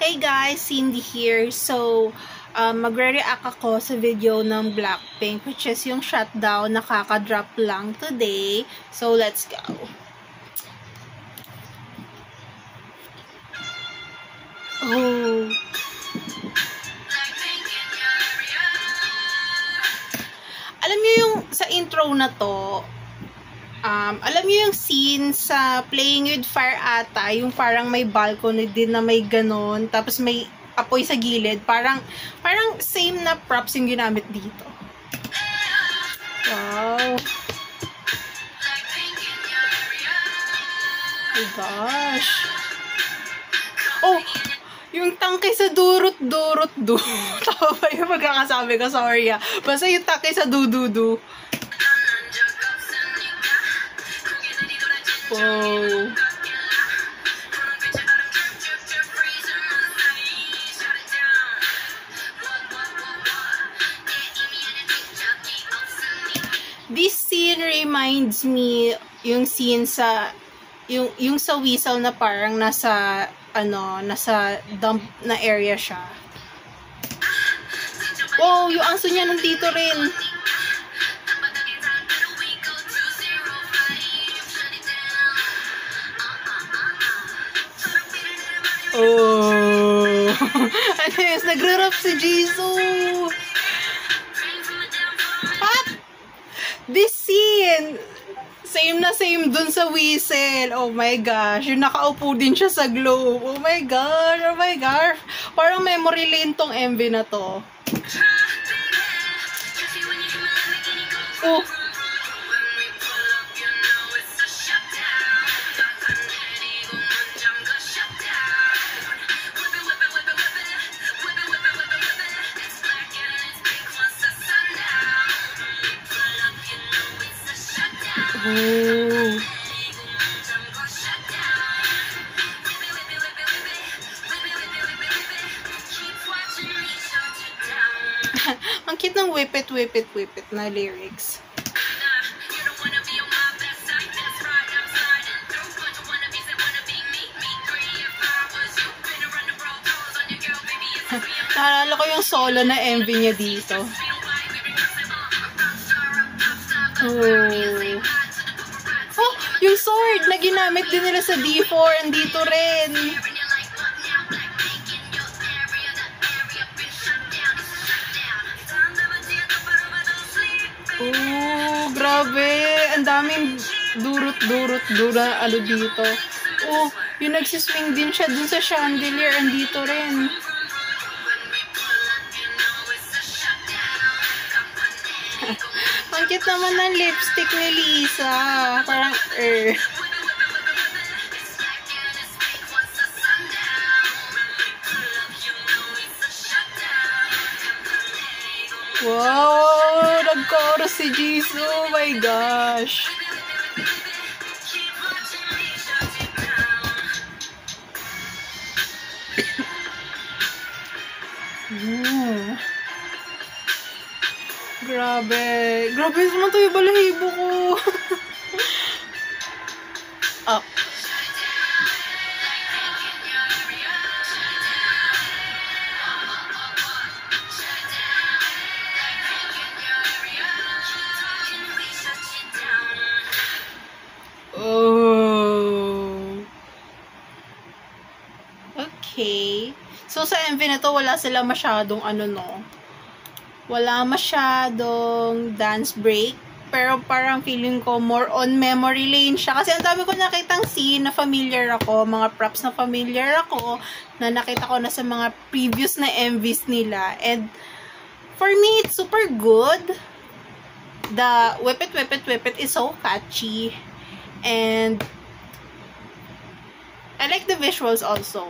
Hey guys, Cindy here. So, um, magre-react ako sa video ng Blackpink, which is yung shutdown, nakaka-drop lang today. So, let's go. Oh. Alam niyo yung sa intro na to, um, alam niyo yung scene sa Playing with Fire ata, yung parang may balcony din na may ganon, tapos may apoy sa gilid, parang, parang same na props yung ginamit dito. Wow. Oh gosh. Oh, yung tangke sa durot-durot du. Tama ba yung magkakasabi ko? Sorry ah. Basta yung tangke sa du-du-du. Wow. This scene reminds me yung scene sa yung yung sa whistle na parang nasa ano, nasa dump na area siya. Wow, yung aso niya nandito rin. Oh. ano yun? Nagre-rap si Jisoo. What? This scene, same na same dun sa whistle. Oh my gosh. Yung nakaupo din siya sa globe. Oh my gosh. Oh my gosh. Parang memory lane tong MV na to. Oh. Oh. Ang cute ng whip it, whip it, whip it na lyrics. Naalala ko yung solo na MV niya dito. Oh, sword na ginamit din nila sa D4, andito rin. Oh, grabe. Ang daming durot-durot dura ano dito. Oh, yung nagsiswing din siya dun sa chandelier, andito rin. Ang cute naman ng lipstick ni Lisa. Parang, er. Wow! Nag-chorus si Jisoo. Oh my gosh. Grabe. Grabe naman to yung balahibo ko. Up. Okay. So, sa MV na to, wala sila masyadong ano, no? Wala masyadong dance break. Pero parang feeling ko more on memory lane siya. Kasi ang dami ko nakitang scene na familiar ako. Mga props na familiar ako. Na nakita ko na sa mga previous na MVs nila. And for me, it's super good. The Whip It, Whip It, Whip It is so catchy. And I like the visuals also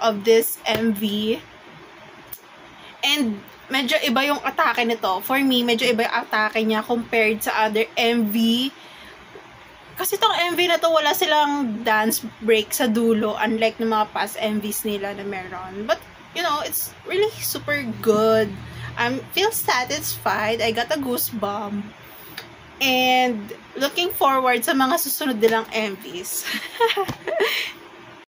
of this MV. And medyo iba yung atake nito. For me, medyo iba yung atake niya compared sa other MV. Kasi itong MV na to, wala silang dance break sa dulo, unlike ng mga past MVs nila na meron. But, you know, it's really super good. I feel satisfied. I got a goosebump. And, looking forward sa mga susunod nilang MVs.